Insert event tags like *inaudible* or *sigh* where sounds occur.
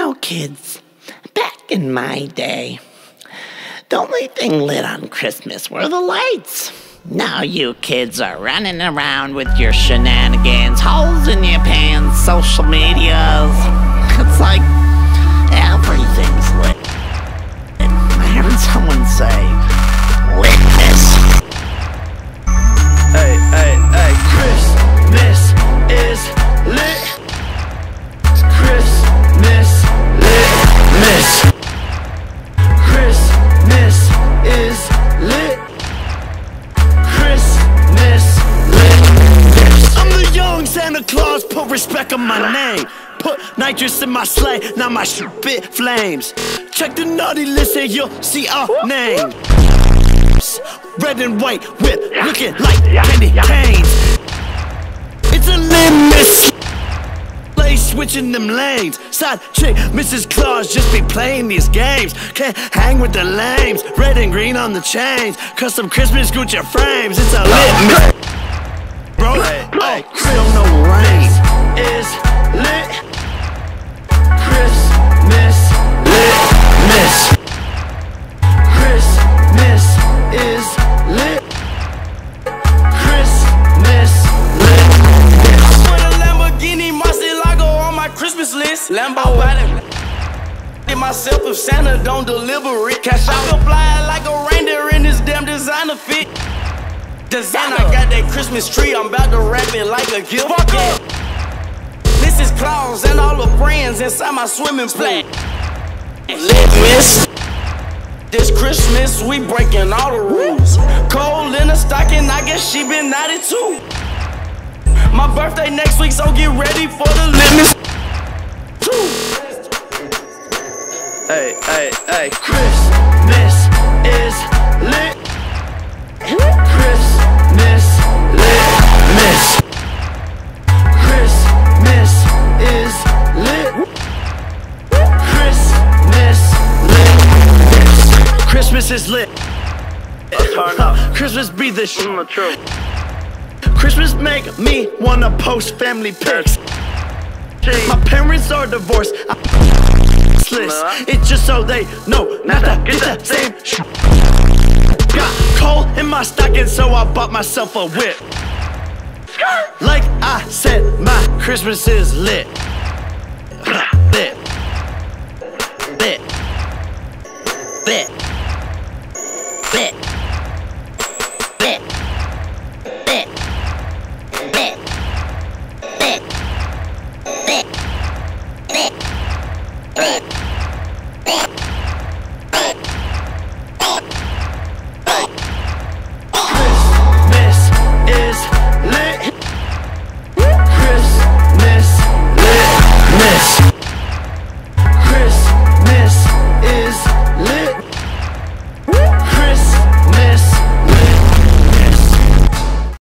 know, kids, back in my day, the only thing lit on Christmas were the lights. Now you kids are running around with your shenanigans, holes in your pants, social medias. It's like everything's my name. Put nitrous in my sleigh, now my spit flames. Check the naughty list and you'll see our name. Red and white whip, looking like candy canes. It's a Litmas. Play switching them lanes. Side chick, Mrs. Claus just be playing these games. Can't hang with the lames. Red and green on the chains. Custom Christmas Gucci frames. It's a lit. Bro, oh, still no rain. List. Lambo body. myself if Santa don't deliver it. Cash I could fly like a reindeer in this damn designer fit. Designer I got that Christmas tree. I'm about to wrap it like a gift. Fuck up. This is Claus and all the friends inside my swimming pool. Let miss. This Christmas, we breaking all the rules. Cold in the stocking, I guess she been at it too. My birthday next week, so get ready for the Litmas. Hey, hey, hey. Christmas is lit. Christmas lit. Miss. Christmas is lit. Christmas lit. Christmas is lit. Christmas be the shit. Mm, Christmas make me wanna post family pics. My parents are divorced. I *laughs* list. It's just so they know not to get the same Got coal in my stocking, so I bought myself a whip. Like I said, my Christmas is lit. Lit. Lit. Lit. Lit. Lit.